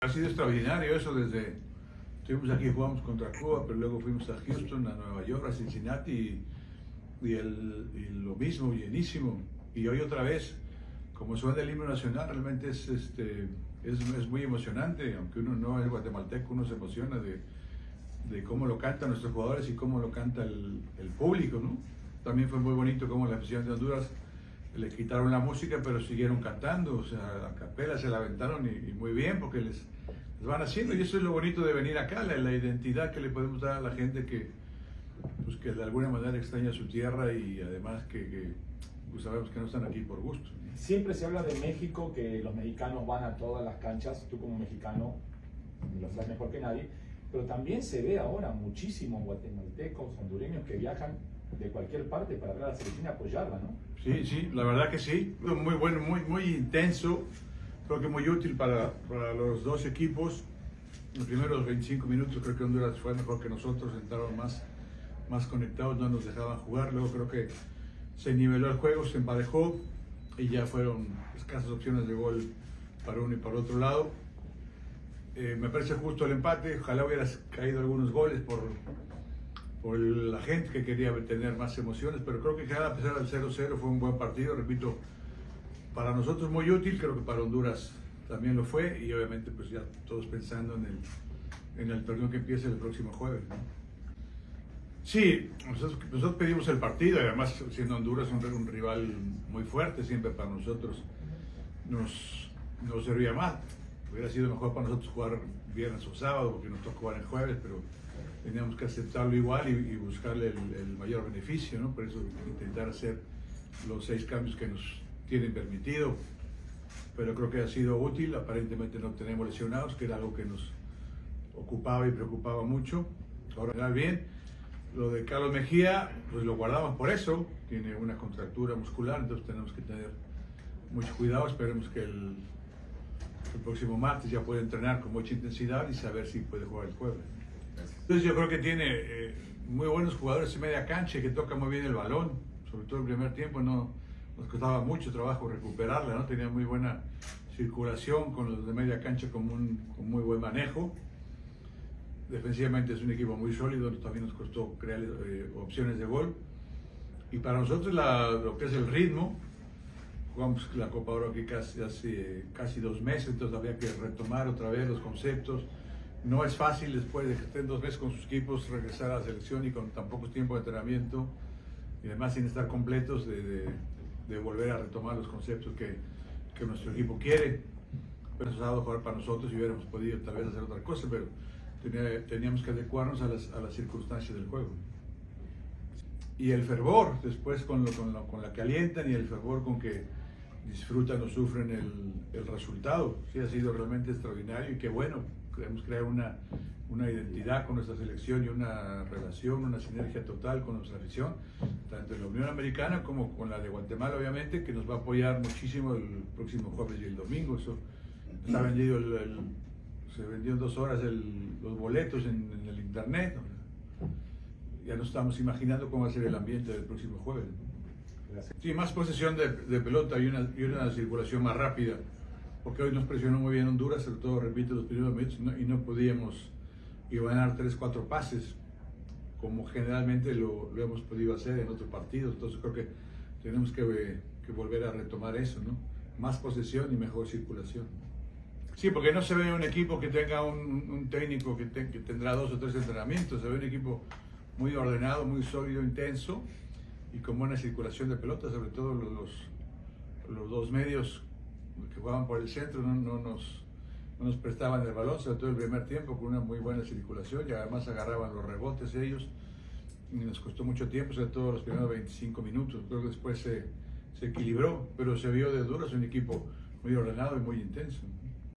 Ha sido extraordinario eso desde... Estuvimos aquí, jugamos contra Cuba, pero luego fuimos a Houston, a Nueva York, a Cincinnati y, el, lo mismo, llenísimo. Y hoy otra vez, como suena el himno nacional, realmente es, este, es, es muy emocionante, aunque uno no es guatemalteco, uno se emociona de, de cómo lo cantan nuestros jugadores y cómo lo canta el, el público, ¿no? También fue muy bonito cómo la afición de Honduras le quitaron la música, pero siguieron cantando, o sea, a capela se la aventaron y, muy bien, porque les, les, van haciendo, y eso es lo bonito de venir acá, la, la, identidad que le podemos dar a la gente que, pues, que de alguna manera extraña su tierra y además que, que pues sabemos que no están aquí por gusto. Siempre se habla de México, que los mexicanos van a todas las canchas, tú como mexicano lo sabes mejor que nadie, pero también se ve ahora muchísimos guatemaltecos, hondureños que viajan de cualquier parte para ver a la selección y apoyarla, ¿no? Sí, sí, la verdad que sí. Muy bueno, muy, muy intenso. Creo que muy útil para, para los dos equipos. Los primeros 25 minutos creo que Honduras fue mejor que nosotros, entraron más, más conectados, no nos dejaban jugar. Luego creo que se niveló el juego, se emparejó y ya fueron escasas opciones de gol para uno y para otro lado. Eh, me parece justo el empate, ojalá hubieras caído algunos goles por, por la gente que quería tener más emociones, pero creo que a pesar del 0-0 fue un buen partido, repito, para nosotros muy útil, creo que para Honduras también lo fue y obviamente pues ya todos pensando en el, en el torneo que empieza el próximo jueves. Sí, nosotros, pedimos el partido y además siendo Honduras un, un rival muy fuerte siempre para nosotros nos, nos servía más. Hubiera sido mejor para nosotros jugar viernes o sábado porque nos tocó jugar el jueves, pero teníamos que aceptarlo igual y, y buscarle el, el, mayor beneficio, ¿no? Por eso intentar hacer los seis cambios que nos tienen permitido. Pero creo que ha sido útil, aparentemente no tenemos lesionados, que era algo que nos ocupaba y preocupaba mucho. Ahora bien, lo de Carlos Mejía, pues lo guardamos por eso, tiene una contractura muscular, entonces tenemos que tener mucho cuidado, esperemos que el, el próximo martes ya pueda entrenar con mucha intensidad y saber si puede jugar el jueves. Entonces yo creo que tiene eh, muy buenos jugadores en media cancha que tocan muy bien el balón, sobre todo el primer tiempo no nos costaba mucho trabajo recuperarla, ¿no? tenía muy buena circulación con los de media cancha con, un, muy buen manejo. Defensivamente es un equipo muy sólido, también nos costó crear eh, opciones de gol. Y para nosotros la, lo que es el ritmo, jugamos la Copa Oro aquí casi, hace casi dos meses, entonces había que retomar otra vez los conceptos. No es fácil después de que estén dos meses con sus equipos regresar a la selección y con tan poco tiempo de entrenamiento y además sin estar completos de, volver a retomar los conceptos que, que, nuestro equipo quiere. Pero eso ha jugar para nosotros y hubiéramos podido tal vez hacer otra cosa, pero tenía, teníamos que adecuarnos a las, a las, circunstancias del juego. Y el fervor, después con, lo, con, lo, con la que alientan y el fervor con que disfrutan o sufren el, el, resultado. Sí, ha sido realmente extraordinario y qué bueno. Queremos crear una, una identidad con nuestra selección y una relación, una sinergia total con nuestra afición, tanto en la Unión Americana como con la de Guatemala, obviamente, que nos va a apoyar muchísimo el próximo jueves y el domingo. Eso el, el, se vendió en dos horas los boletos en, en, el internet. Ya nos estamos imaginando cómo va a ser el ambiente del próximo jueves. Sí, más posesión de, de pelota y una, y una, circulación más rápida, porque hoy nos presionó muy bien Honduras, sobre todo, repito, los primeros minutos, ¿no? y no podíamos ganar 3-4 pases, como generalmente lo, lo, hemos podido hacer en otros partidos. Entonces creo que tenemos que, que volver a retomar eso, ¿no? Más posesión y mejor circulación. Sí, porque no se ve un equipo que tenga un, un técnico que, te, que tendrá dos o tres entrenamientos, se ve un equipo muy ordenado, muy sólido, intenso y con buena circulación de pelota, sobre todo los, los dos medios que jugaban por el centro no, no, nos, no nos prestaban el balón, sobre todo el primer tiempo, con una muy buena circulación y además agarraban los rebotes ellos y nos costó mucho tiempo, sobre todo los primeros 25 minutos, creo que después se, se equilibró, pero se vio de duras un equipo muy ordenado y muy intenso.